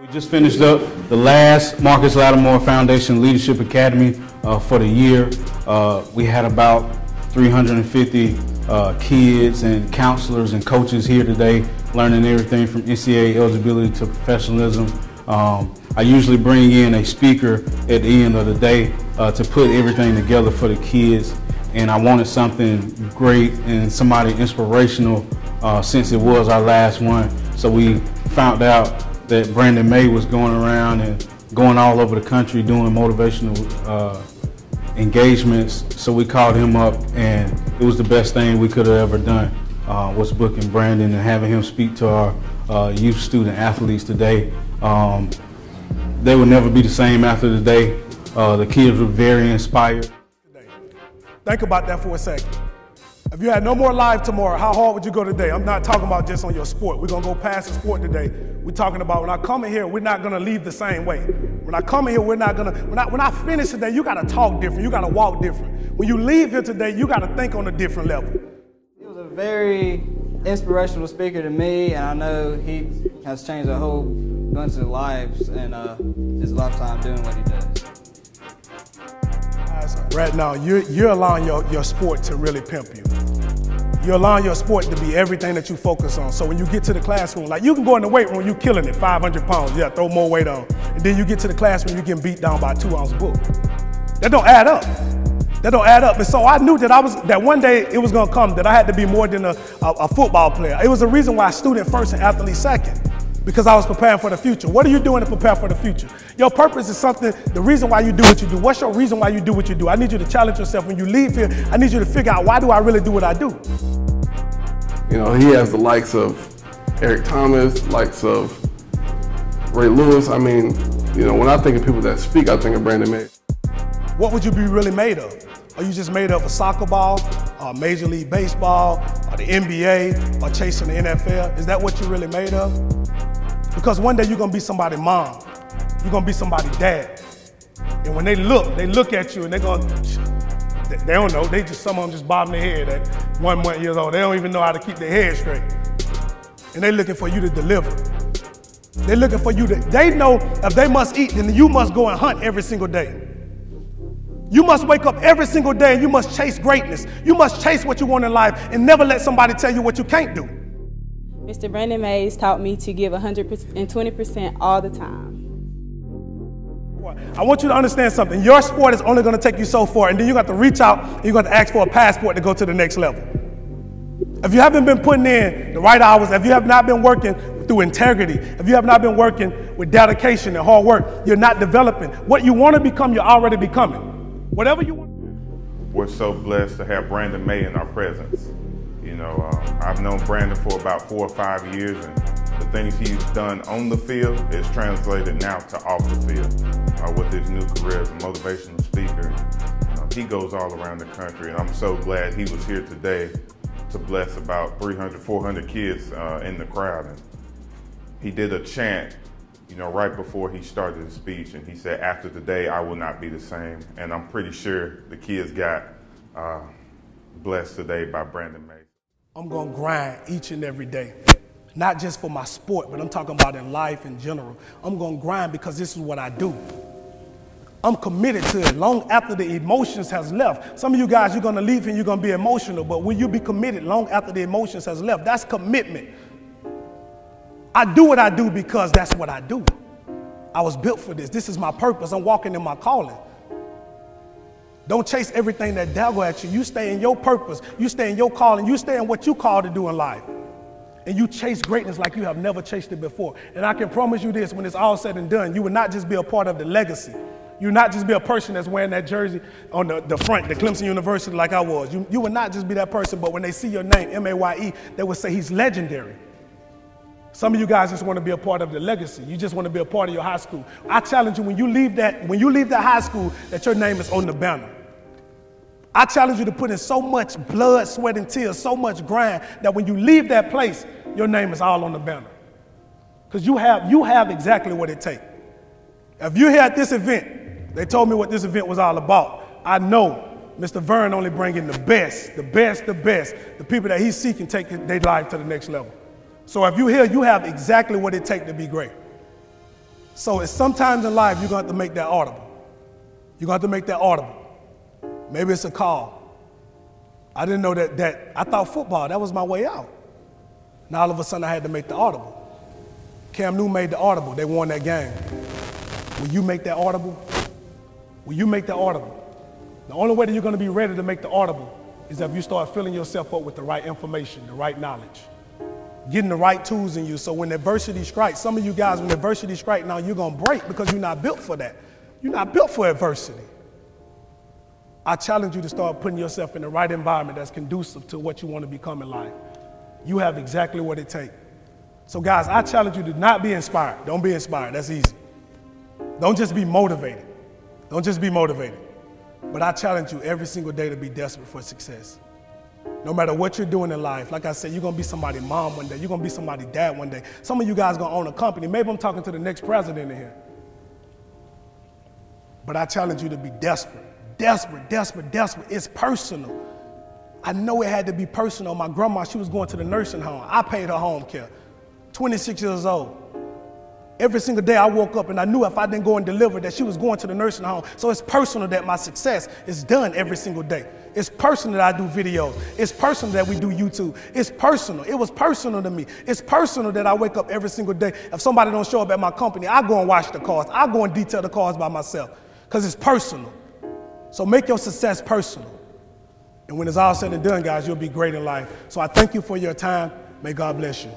We just finished up the last Marcus Lattimore Foundation Leadership Academy uh, for the year. Uh, we had about 350 uh, kids and counselors and coaches here today learning everything from NCAA eligibility to professionalism. Um, I usually bring in a speaker at the end of the day uh, to put everything together for the kids and I wanted something great and somebody inspirational uh, since it was our last one. So we found out that Brandon Maye was going around and going all over the country doing motivational uh, engagements. So we called him up, and it was the best thing we could have ever done. Uh, was booking Brandon and having him speak to our uh, youth student athletes today. Um, they will never be the same after the day. Uh, the kids were very inspired. Think about that for a second. If you had no more life tomorrow, how hard would you go today? I'm not talking about just on your sport. We're gonna go past the sport today. We're talking about when I come in here, we're not gonna leave the same way. When I come in here, we're not gonna, when I, when I finish today, you gotta talk different, you gotta walk different. When you leave here today, you gotta think on a different level. He was a very inspirational speaker to me, and I know he has changed a whole bunch of lives in uh, his lifetime doing what he does. Right now, you're, you're allowing your, your sport to really pimp you. You're allowing your sport to be everything that you focus on. So when you get to the classroom, like you can go in the weight room, you're killing it, 500 pounds, yeah, throw more weight on. And then you get to the classroom, you're getting beat down by a two ounce book. That don't add up. That don't add up. And so I knew that I was that one day it was gonna come that I had to be more than a, a, a football player. It was the reason why student first and athlete second because I was preparing for the future. What are you doing to prepare for the future? Your purpose is something, the reason why you do what you do. What's your reason why you do what you do? I need you to challenge yourself when you leave here. I need you to figure out why do I really do what I do? You know, he has the likes of Eric Thomas, likes of Ray Lewis. I mean, you know, when I think of people that speak, I think of Brandon Maye. What would you be really made of? Are you just made of a soccer ball, or Major League Baseball, or the NBA, or chasing the NFL? Is that what you're really made of? Because one day you're gonna be somebody's mom. You're gonna be somebody's dad. And when they look, they look at you and they're gonna, they don't know, they just, some of them just bobbing their head at one month years old. They don't even know how to keep their head straight. And they're looking for you to deliver. They're looking for you to, they know if they must eat, then you must go and hunt every single day. You must wake up every single day and you must chase greatness. You must chase what you want in life and never let somebody tell you what you can't do. Mr. Brandon Mays taught me to give 120% all the time. I want you to understand something. Your sport is only going to take you so far, and then you got to reach out and you got to ask for a passport to go to the next level. If you haven't been putting in the right hours, if you have not been working through integrity, if you have not been working with dedication and hard work, you're not developing. What you want to become, you're already becoming. Whatever you want. We're so blessed to have Brandon Maye in our presence. You know, uh, I've known Brandon for about four or five years, and the things he's done on the field is translated now to off the field uh, with his new career as a motivational speaker. Uh, he goes all around the country, and I'm so glad he was here today to bless about 300, 400 kids uh, in the crowd. And he did a chant, you know, right before he started his speech, and he said, "After today, I will not be the same." And I'm pretty sure the kids got uh, blessed today by Brandon Maye. I'm gonna grind each and every day. Not just for my sport, but I'm talking about in life in general. I'm gonna grind because this is what I do. I'm committed to it long after the emotions has left. Some of you guys, you're gonna leave and you're gonna be emotional, but will you be committed long after the emotions has left? That's commitment. I do what I do because that's what I do. I was built for this. This is my purpose. I'm walking in my calling. Don't chase everything that devil at you. You stay in your purpose. You stay in your calling. You stay in what you called to do in life. And you chase greatness like you have never chased it before. And I can promise you this when it's all said and done, you will not just be a part of the legacy. You will not just be a person that's wearing that jersey on the, the front, the Clemson University, like I was. You, you will not just be that person, but when they see your name, M A Y E, they will say he's legendary. Some of you guys just want to be a part of the legacy. You just want to be a part of your high school. I challenge you when you leave that, when you leave that high school, that your name is on the banner. I challenge you to put in so much blood, sweat, and tears, so much grind that when you leave that place, your name is all on the banner. Because you have, you have exactly what it takes. If you're here at this event, they told me what this event was all about. I know Mr. Vern only bringing the best, the best, the best, the people that he's seeking take their life to the next level. So if you're here, you have exactly what it takes to be great. So it's sometimes in life you're going to have to make that audible. You're going to have to make that audible. Maybe it's a call. I didn't know that, that I thought football, that was my way out. Now all of a sudden I had to make the audible. Cam Newton made the audible. They won that game. Will you make that audible? Will you make that audible? The only way that you're going to be ready to make the audible is if you start filling yourself up with the right information, the right knowledge, getting the right tools in you. So when adversity strikes, some of you guys, when adversity strikes, now you're going to break because you're not built for that. You're not built for adversity. I challenge you to start putting yourself in the right environment that's conducive to what you want to become in life. You have exactly what it takes. So, guys, I challenge you to not be inspired. Don't be inspired. That's easy. Don't just be motivated. Don't just be motivated. But I challenge you every single day to be desperate for success. No matter what you're doing in life, like I said, you're gonna be somebody's mom one day, you're gonna be somebody's dad one day. Some of you guys gonna own a company. Maybe I'm talking to the next president in here. But I challenge you to be desperate. Desperate, desperate, desperate. It's personal. I know it had to be personal. My grandma, she was going to the nursing home. I paid her home care. 26 years old. Every single day I woke up and I knew if I didn't go and deliver that she was going to the nursing home. So it's personal that my success is done every single day. It's personal that I do videos. It's personal that we do YouTube. It's personal. It was personal to me. It's personal that I wake up every single day. If somebody don't show up at my company, I go and watch the cars. I go and detail the cars by myself because it's personal. So make your success personal. And when it's all said and done, guys, you'll be great in life. So I thank you for your time. May God bless you.